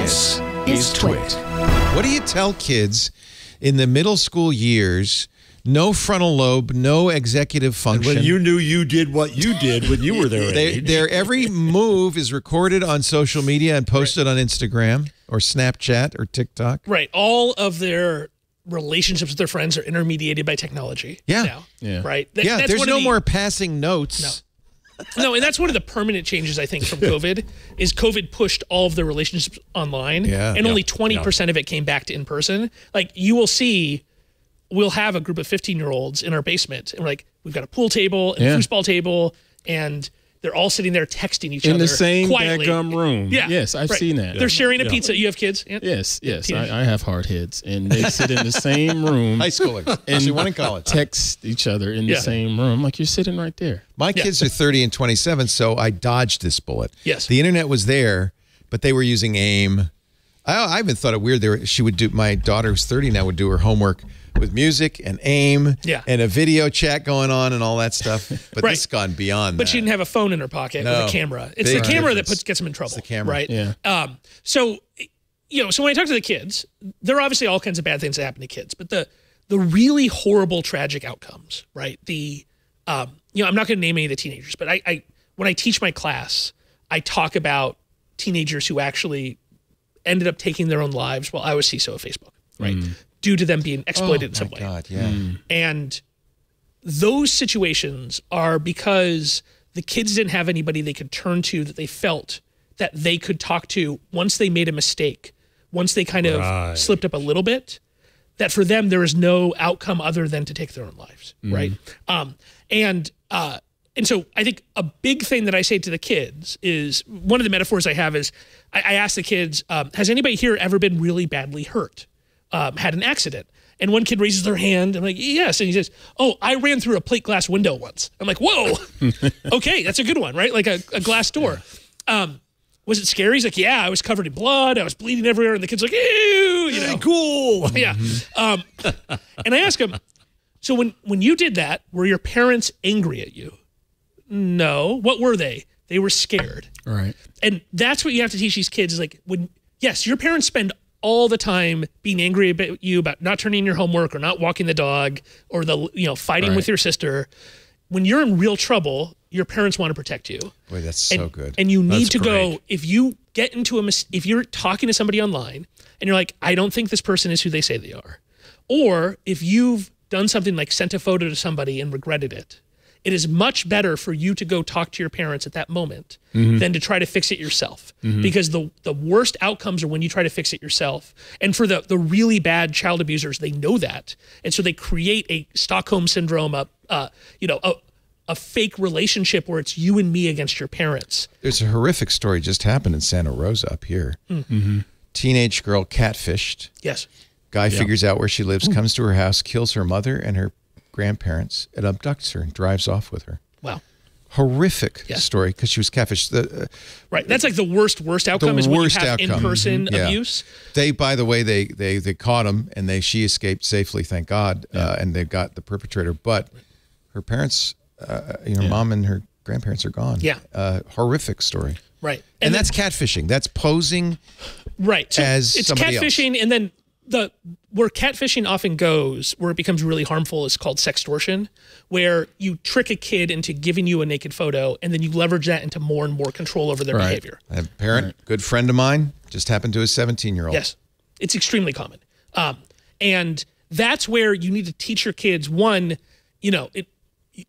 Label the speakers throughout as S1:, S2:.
S1: This is TWiT. What do you tell kids in the middle school years? No frontal lobe, no executive function.
S2: When you knew you did what you did when you were their
S1: they,
S2: age.
S1: their every move is recorded on social media and posted on Instagram or Snapchat or TikTok.
S3: Right. All of their relationships with their friends are intermediated by technology.
S1: Yeah.
S3: Now,
S4: Yeah.
S3: Right. Th-
S1: Yeah,
S3: that's
S1: there's no
S3: the-
S1: more passing notes.
S3: No, and that's one of the permanent changes I think from COVID is COVID pushed all of the relationships online,
S1: Yeah.
S3: and only twenty percent of it came back to in person. Like you will see, we'll have a group of fifteen year olds in our basement, and we're like, we've got a pool table and a foosball table, and they're all sitting there texting each
S4: in
S3: other in
S4: the same
S3: quietly.
S4: dadgum room.
S3: Yeah,
S4: Yes, I've
S3: right.
S4: seen that.
S3: They're sharing a pizza. You have kids? Yeah.
S4: Yes, yes. I, I have hard heads, and they sit in the same room
S1: High schooler.
S4: and
S1: Actually, one in college.
S4: text each other in
S3: Yeah.
S4: the same room. Like you're sitting right there.
S1: My kids are 30 and 27, so I dodged this bullet.
S3: Yes.
S1: The internet was there, but they were using AIM. I, I even thought it weird. There, she would do. My daughter, who's 30 now, would do her homework with music and AIM,
S3: Yeah.
S1: and a video chat going on and all that stuff. But
S3: Right.
S1: this has gone beyond
S3: But
S1: that.
S3: she didn't have a phone in her pocket
S1: No.
S3: with a camera. It's
S1: Big
S3: the camera that puts gets them in trouble.
S1: the camera.
S3: right?
S4: Yeah.
S3: Um, so, you know, so when I talk to the kids, there are obviously all kinds of bad things that happen to kids, but the the really horrible, tragic outcomes, right? The, um, you know, I'm not going to name any of the teenagers, but I, I, when I teach my class, I talk about teenagers who actually ended up taking their own lives while I was CISO of Facebook, right? Due to them being
S1: oh,
S3: exploited in some
S1: my
S3: way.
S1: God, yeah.
S3: And those situations are because the kids didn't have anybody they could turn to that they felt that they could talk to once they made a mistake, once they kind of
S2: Right.
S3: slipped up a little bit, that for them there is no outcome other than to take their own lives, right? Um, and uh, and so I think a big thing that I say to the kids is one of the metaphors I have is I, I ask the kids, um, has anybody here ever been really badly hurt, um, had an accident? And one kid raises their hand. I'm like, yes. And he says, oh, I ran through a plate glass window once. I'm like, whoa, okay, that's a good one, right? Like a, a glass door. Um, was it scary? He's like, yeah, I was covered in blood. I was bleeding everywhere. And the kid's like, ew, you know.
S2: cool.
S3: Yeah. Um, and I ask him, so when when you did that, were your parents angry at you? No. What were they? They were scared.
S4: Right.
S3: And that's what you have to teach these kids is like when yes, your parents spend all the time being angry about you about not turning in your homework or not walking the dog or the you know fighting
S4: Right.
S3: with your sister. When you're in real trouble, your parents want to protect you.
S1: Boy, that's so
S3: And,
S1: good.
S3: and you need
S2: That's
S3: to go if you get into a mis- if you're talking to somebody online and you're like, I don't think this person is who they say they are, or if you've done something like sent a photo to somebody and regretted it, it is much better for you to go talk to your parents at that moment than to try to fix it yourself. Because the the worst outcomes are when you try to fix it yourself. And for the the really bad child abusers, they know that, and so they create a Stockholm syndrome, a uh, you know a a fake relationship where it's you and me against your parents.
S1: There's a horrific story just happened in Santa Rosa up here.
S3: Mm-hmm.
S1: Teenage girl catfished.
S3: Yes.
S1: Guy figures out where she lives, comes to her house, kills her mother and her grandparents, and abducts her and drives off with her.
S3: Wow.
S1: Horrific
S3: Yeah.
S1: story because she was catfished. The, uh,
S3: Right. That's like the worst, worst outcome is when
S1: worst
S3: you have
S1: outcome.
S3: in-person
S1: Yeah.
S3: abuse.
S1: they, by the way, they they they caught him and they she escaped safely, thank God, uh, and they got the perpetrator. But her parents, uh, you know, mom and her grandparents are gone.
S3: Yeah.
S1: uh, horrific story.
S3: Right.
S1: And,
S3: then-
S1: that's catfishing. That's posing.
S3: right. So
S1: as
S3: it's
S1: somebody else.
S3: catfishing, and then the where catfishing often goes, where it becomes really harmful, is called sextortion, where you trick a kid into giving you a naked photo, and then you leverage that into more and more control over their
S4: Right.
S3: behavior.
S1: A parent, good friend of mine, just happened to a 17 year old.
S3: Yes, it's extremely common, um, and that's where you need to teach your kids. One, you know, it,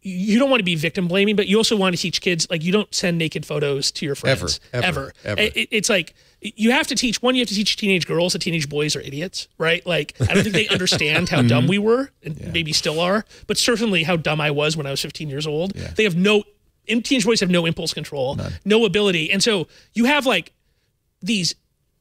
S3: you don't want to be victim blaming, but you also want to teach kids like you don't send naked photos to your friends
S1: Ever, ever, ever.
S3: It- it's like you have to teach. One, you have to teach teenage girls that teenage boys are idiots, right? Like I don't think they understand how dumb we were, and maybe still are, but certainly how dumb I was when I was 15 years old. They have no. Teenage boys have no impulse control, no ability, and so you have like these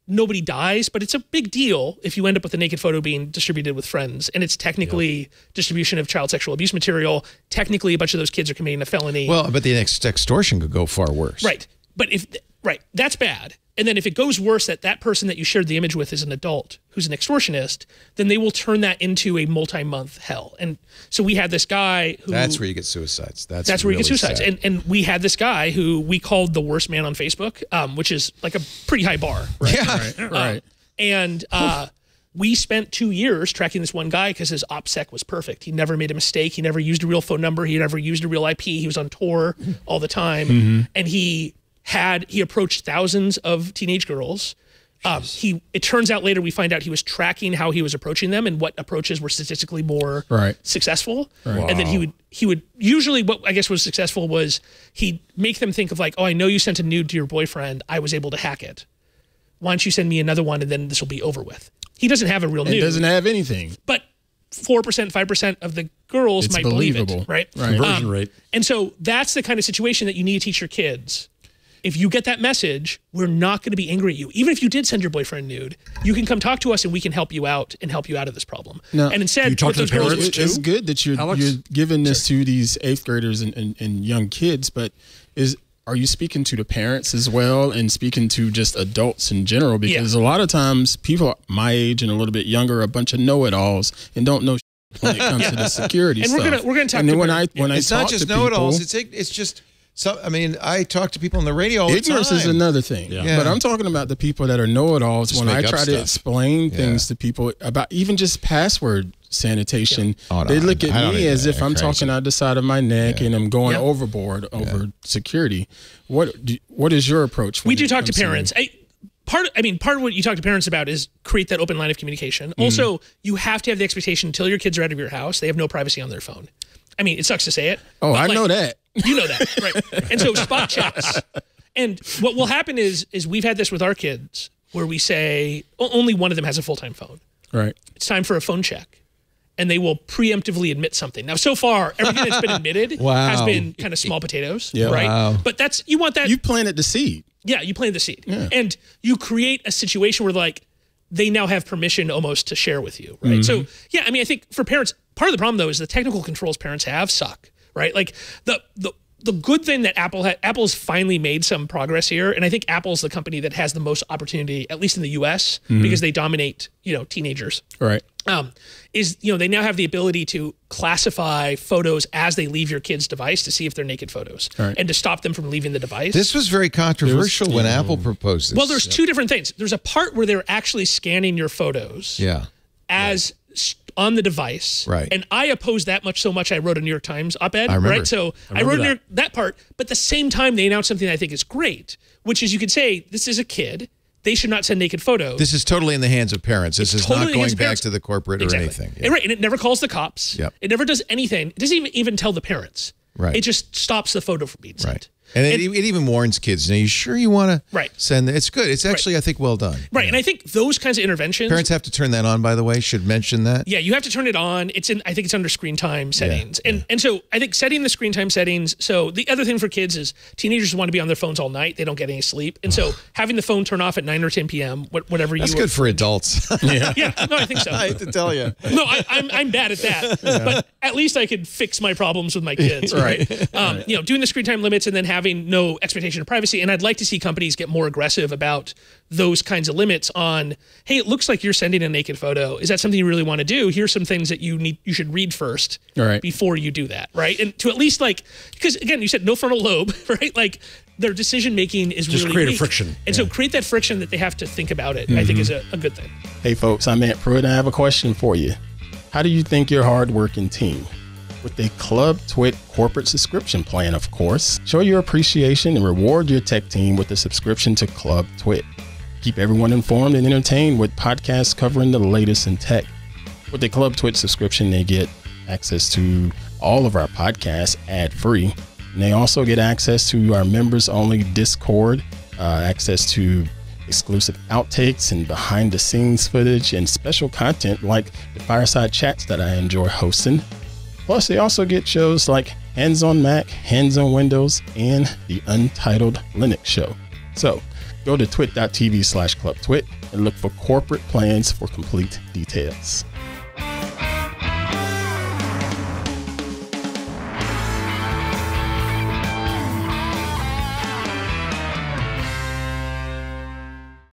S3: nobody dies, but it's a big deal if you end up with a naked photo being distributed with friends, and it's technically distribution of child sexual abuse material. Technically, a bunch of those kids are committing a felony.
S1: Well, but the next extortion could go far worse.
S3: right. But if Right. That's bad. And then if it goes worse that that person that you shared the image with is an adult who's an extortionist, then they will turn that into a multi-month hell. And so we had this guy who
S1: That's where you get suicides. That's
S3: that's where you get suicides.
S1: sad.
S3: And and we had this guy who we called the worst man on Facebook, um, which is like a pretty high bar. Right.
S1: yeah,
S4: Right.
S3: And uh, we spent two years tracking this one guy because his OPSEC was perfect. He never made a mistake. He never used a real phone number. He never used a real IP. He was on Tor all the time.
S1: Mm-hmm.
S3: And he had, he approached thousands of teenage girls. Um, he, it turns out later we find out he was tracking how he was approaching them and what approaches were statistically more
S4: Right.
S3: successful. And then he would, he would usually what I guess was successful was he'd make them think of like, oh, I know you sent a nude to your boyfriend. I was able to hack it why don't you send me another one and then this will be over with. He doesn't have a real
S4: It
S3: nude,
S4: doesn't have anything.
S3: but four percent, five percent of the girls
S4: It's
S3: might believe it,
S4: believable.
S3: right?
S4: Right.
S2: Conversion rate.
S3: And so that's the kind of situation that you need to teach your kids. If you get that message, we're not going to be angry at you. Even if you did send your boyfriend nude, you can come talk to us and we can help you out and help you out of this problem.
S4: No.
S3: and instead,
S2: You talk to the parents too?
S4: It's good that you're
S2: Alex?
S4: you're giving this to these eighth graders and, and, and young kids, but is are you speaking to the parents as well and speaking to just adults in general? Because a lot of times people my age and a little bit younger are a bunch of know-it-alls and don't know when it comes to the security
S3: And we're
S4: stuff.
S3: gonna- we're gonna talk
S4: And then
S3: to
S4: when I
S3: parents.
S4: when I
S1: it's
S4: talk
S1: not just know-it-alls. It's it's just some. I mean, I talk to people on the radio all
S4: Ignorance
S1: the time.
S4: is another thing.
S2: Yeah.
S4: But I'm talking about the people that are know-it-alls. When I
S1: make up
S4: try to
S1: stuff.
S4: explain things to people about even just password sanitation,
S1: Oh, no,
S4: they look
S1: I- I
S4: at me as if I'm
S1: crazy.
S4: talking out the side of my neck and I'm going
S3: Yeah.
S4: overboard over security. What do, what is your approach?
S3: we do
S4: it
S3: talk to parents. I, part, I mean, part of what you talk to parents about is create that open line of communication. Mm-hmm. Also, you have to have the expectation until your kids are out of your house, they have no privacy on their phone. I mean, it sucks to say it.
S4: Oh, I
S3: like,
S4: know that.
S3: You know that, right? And so spot checks. And what will happen is, is we've had this with our kids where we say only one of them has a full time phone.
S4: Right.
S3: It's time for a phone check. And they will preemptively admit something. Now, so far, everything that's been admitted has been kind of small potatoes,
S4: Yeah.
S3: right?
S1: Wow.
S3: But that's you want that
S4: You planted the seed.
S3: yeah, you planted the seed. And you create a situation where like they now have permission almost to share with you, right? Mm-hmm. So yeah, I mean, I think for parents, part of the problem though is the technical controls parents have suck, right? Like the the the good thing that Apple had, Apple's finally made some progress here, and I think Apple's the company that has the most opportunity, at least in the U.S., because they dominate, you know, teenagers
S4: Right.
S3: um, is you know they now have the ability to classify photos as they leave your kid's device to see if they're naked photos
S4: Right.
S3: and to stop them from leaving the device.
S1: This was very controversial when Apple proposed this.
S3: well, there's two different things. There's a part where they're actually scanning your photos
S1: yeah.
S3: as s on the device,
S1: Right.
S3: And I opposed that much so much I wrote a New York Times op-ed,
S1: remember.
S3: right? So I, wrote
S2: that.
S3: York, that part, but at the same time they announced something that I think is great, which is you could say this is a kid. They should not send naked photos.
S1: This is totally in the hands of parents. This is
S3: totally
S1: not going back to the corporate or
S3: Exactly.
S1: anything.
S3: And right, and it never calls the cops.
S1: Yep.
S3: It never does anything. It doesn't even even tell the parents.
S1: Right.
S3: It just stops the photo from being sent.
S1: Right. And, it, it even warns kids. Are you sure you want to
S3: Right.
S1: send? It's good. It's actually, I think, well done.
S3: Right. And I think those kinds of interventions.
S1: Parents have to turn that on. By the way, should mention that.
S3: yeah, you have to turn it on. It's in. I think it's under screen time settings, Yeah. and and so I think setting the screen time settings. So the other thing for kids is teenagers want to be on their phones all night. They don't get any sleep, and so having the phone turn off at nine or ten p.m. wh- Whatever
S1: That's
S3: you.
S1: good for adults.
S4: Yeah.
S3: Yeah. No, I think so.
S1: I hate to tell you.
S3: no, I, I'm I'm bad at that, but at least I could fix my problems with my kids. Right. Um, You know, doing the screen time limits and then having no expectation of privacy. And I'd like to see companies get more aggressive about those kinds of limits. On hey, it looks like you're sending a naked photo. Is that something you really want to do? Here's some things that you need you should read first
S4: Right.
S3: before you do that. Right. And to at least like because again, you said no frontal lobe. Right. Like their decision making is
S2: Just
S3: really
S2: create a friction.
S3: And so create that friction that they have to think about it. I think mm-hmm. is a, a good thing.
S4: Hey, folks, I'm Ant Pruitt, and I have a question for you. How do you think your hardworking team, with a Club TWiT corporate subscription plan, of course, show your appreciation and reward your tech team with a subscription to Club TWiT? Keep everyone informed and entertained with podcasts covering the latest in tech. With the Club TWiT subscription, they get access to all of our podcasts ad free. And they also get access to our members only Discord, uh, access to exclusive outtakes and behind the scenes footage and special content like the fireside chats that I enjoy hosting. Plus, they also get shows like Hands on Mac, Hands on Windows, and the Untitled Linux Show. So, go to twit.tv slash club twit and look for corporate plans for complete details.